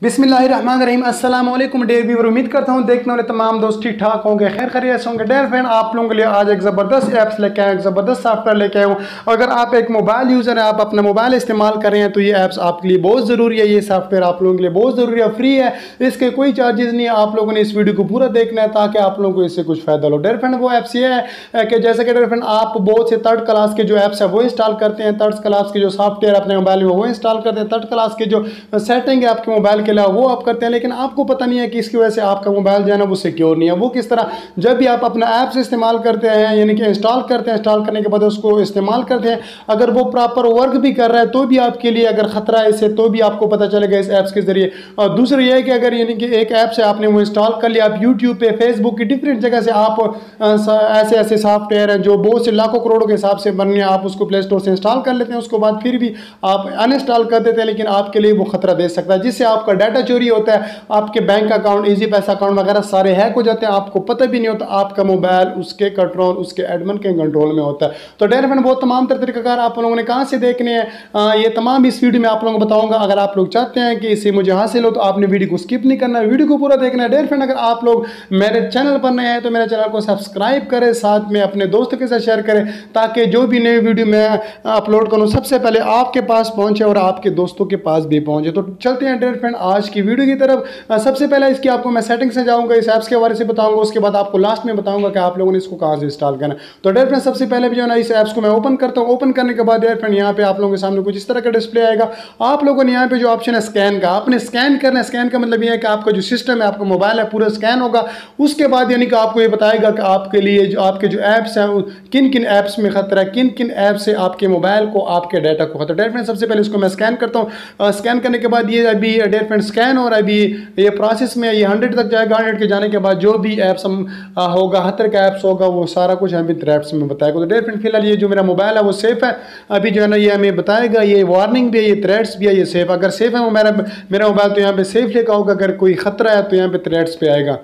अस्सलाम वालेकुम dare viewer उम्मीद करता हूँ, देखने वाले तमाम दोस्त ठीक ठाक होंगे, खैर खैरियत होंगे। डेयर फ्रेंड आप लोगों के लिए आज एक ज़बरदस्त ऐप्स लेके आए, एक ज़बरदस्त सॉफ्टवेयर लेके आए अगर आप एक मोबाइल यूज़र हैं, आप अपना मोबाइल इस्तेमाल कर रहे हैं तो ये ऐप्स आपके लिए बहुत ज़रूरी है। ये सॉफ्टवेयर आप लोगों के लिए बहुत ज़रूरी है फ्री है। इसके कोई चार्जेस नहीं है। आप लोगों ने इस वीडियो को पूरा देखना है, ताकि आप लोगों को इससे कुछ फ़ायदा लो। डेयर फ्रेंड वो ऐप्स ये है कि जैसे कि डेयर फ्रेंड आप बहुत से थर्ड क्लास के जो ऐप्स है, वो इंस्टॉल करते हैं। थर्ड क्लास के जो सॉफ्टवेयर अपने मोबाइल में, वो इंस्टॉल करते हैं। थर्ड क्लास के जो सेटिंग है आपके मोबाइल के अलावा वो आप करते हैं, लेकिन आपको पता नहीं है कि इसकी वजह से आपका मोबाइल जो है ना, वो सिक्योर नहीं है। वो किस तरह, जब भी आप अपना ऐप्स इस्तेमाल करते हैं, यानी कि इंस्टॉल करते हैं इंस्टॉल करने के बाद उसको इस्तेमाल करते हैं, अगर वो प्रॉपर वर्क भी कर रहा है तो भी आपके लिए अगर ख़तरा है इससे तो भी आपको पता चलेगा इस ऐप्स के ज़रिए। और दूसरा यह है कि अगर, यानी कि एक ऐप से आपने वो इंस्टॉल कर लिया, आप यूट्यूब पे फेसबुक की डिफरेंट जगह से आप ऐसे ऐसे सॉफ्टवेयर हैं, जो बहुत से लाखों करोड़ों के हिसाब से बन आप उसको प्ले स्टोर से इंस्टॉल कर लेते हैं, उसके बाद फिर भी आप अनइंस्टॉल कर देते हैं, लेकिन आपके लिए वो खतरा दे सकता है, जिससे आपका डाटा चोरी होता है, आपके बैंक अकाउंट इजी पैसा अकाउंट वगैरह सारे हैक हो जाते हैं, आपको पता भी नहीं होता, आपका मोबाइल उसके कंट्रोल उसके एडमिन के कंट्रोल में होता है। तो डेयर फ्रेंड बहुत तमाम तरीक़ाकार आप लोगों ने कहाँ से देखने हैं? ये तमाम इस वीडियो में आप लोगों को बताऊँगा। अगर आप लोग चाहते हैं कि इसे मुझे हासिल हो तो आपने वीडियो को स्किप नहीं करना वीडियो को पूरा देखना है। डेयर फ्रेंड अगर आप लोग मेरे चैनल पर नए हैं तो मेरे चैनल को सब्सक्राइब करें, साथ में अपने दोस्तों के साथ शेयर करें, ताकि जो भी नई वीडियो मैं अपलोड करूँ, सबसे पहले आपके पास पहुँचे और आपके दोस्तों के पास भी पहुँचे। तो चलते हैं डेयर फ्रेंड आज की वीडियो की तरफ़ सबसे पहले इसकी आपको मैं सेटिंग से जाऊँगा, इस ऐप्स के बारे से बताऊँगा, उसके बाद आपको लास्ट में बताऊँगा कि आप लोगों ने इसको कहाँ से इंस्टॉल करना तो डेयर फ्रेंड सबसे पहले भी जो है ना, इस ऐप्स को मैं ओपन करता हूँ। ओपन करने के बाद डेयर फ्रेंड यहाँ पे आप लोगों के सामने कुछ इस तरह का डिस्प्ले आएगा। आप लोगों ने यहाँ पे जो ऑप्शन है स्कैन का। आपने स्कैन करना स्कैन का मतलब ये है कि आपका जो सिस्टम है, आपका मोबाइल है, पूरा स्कैन होगा। उसके बाद यानी कि आपको ये बताएगा कि आपके लिए जो, आपके जो ऐप्स हैं किन किन ऐप्स में खतरा है किन किन ऐप से आपके मोबाइल को, आपके डाटा को खतरा डेयर फ्रेंड सबसे पहले इसको मैं स्कैन करता हूँ। स्कैन करने के बाद ये अभी डेयर स्कैन हो रहा है अभी ये प्रोसेस में ये हंड्रेड तक जाएगा हंड्रेड के जाने के बाद जो भी ऐप्स हम होगा हतर का ऐप्स होगा, वो सारा कुछ हमें ऐप्स में बताएगा तो डेयर फ्रेंड फ़िलहाल ये जो मेरा मोबाइल है, वो सेफ़ है। अभी जो है ना, ये हमें बताएगा, ये वार्निंग भी है, ये थ्रेड्स भी है, ये सेफ़ अगर सेफ़ है वो मेरा मेरा मोबाइल तो यहाँ पर सेफ़ लेकर होगा, अगर कोई ख़तरा है तो यहाँ पर थ्रेड्स पर आएगा।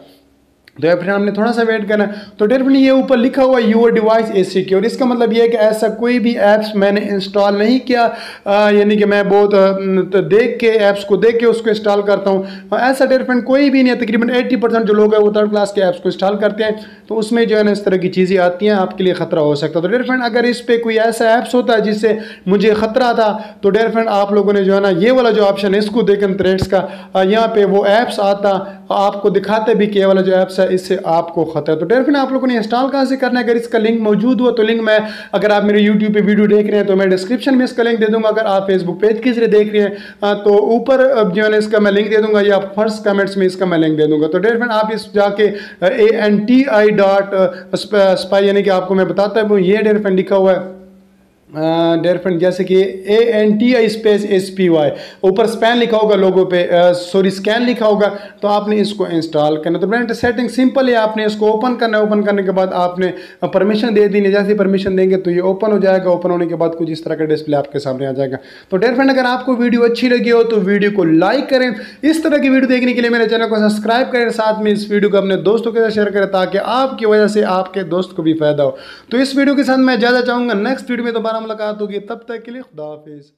तो या फिर हमने थोड़ा सा वेट करना। तो डेफिनेटली ये ऊपर लिखा हुआ यूर डिवाइस ए सिक्योर इसका मतलब ये है कि ऐसा कोई भी ऐप्स मैंने इंस्टॉल नहीं किया यानी कि मैं बहुत तो देख के ऐप्स को देख के उसको इंस्टॉल करता हूँ। ऐसा डेफिनेट कोई भी नहीं है, तकरीबन एट्टी परसेंट जो लोग हैं वो थर्ड क्लास के ऐप्स को इंस्टॉल करते हैं। तो उसमें जो है ना, इस तरह की चीज़ें आती हैं, आपके लिए ख़तरा हो सकता है। तो डेफिनेट अगर इस पर कोई ऐसा ऐप्स होता है जिससे मुझे ख़तरा था तो डेफिनेट आप लोगों ने जो है ना, ये वाला जो ऑप्शन है, इसको देखें थ्रेड्स का। यहाँ पर वो ऐप्स आता, आपको दिखाते भी कि ये वाला जो ऐप्स है इससे आपको खतरा तो डेफिनेट आप लोगों ने इंस्टॉल कहाँ से करना है? अगर इसका लिंक मौजूद हो तो लिंक मैं, अगर आप मेरे यूट्यूब पे वीडियो देख रहे हैं तो मैं डिस्क्रिप्शन में इसका लिंक दे दूँगा। अगर आप फेसबुक पेज के ज़रिए देख रहे हैं तो ऊपर जो है इसका मैं लिंक दे दूँगा या फ़र्स्ट कमेंट्स में इसका मैं लिंक दे दूँगा। तो डेफिनेट आप इस जाके A N T I dot spy यानी कि आपको मैं बताता हूँ, ये डेफिनेट लिखा हुआ है। डेयर फ्रेंड जैसे कि A N T I space S P Y. ऊपर स्पैन लिखा होगा लोगों पे सॉरी, स्कैन लिखा होगा तो आपने इसको इंस्टॉल करना। तो फ्रेंड सेटिंग सिंपल है, आपने इसको ओपन करना है। ओपन करने के बाद आपने परमिशन दे दी, जैसे परमिशन देंगे तो ये ओपन हो जाएगा। ओपन होने के बाद कुछ इस तरह का डिस्प्ले आपके सामने आ जाएगा। तो डेयर फ्रेंड अगर आपको वीडियो अच्छी लगी हो तो वीडियो को लाइक करें। इस तरह की वीडियो देखने के लिए मेरे चैनल को सब्सक्राइब करें। साथ में इस वीडियो को अपने दोस्तों के साथ शेयर करें, ताकि आपकी वजह से आपके दोस्त को भी फ़ायदा हो। तो इस वीडियो के साथ मैं ज़्यादा चाहूँगा। नेक्स्ट वीडियो में दोबारा मुलाकात होगी तब तक के लिए खुदा हाफिज़।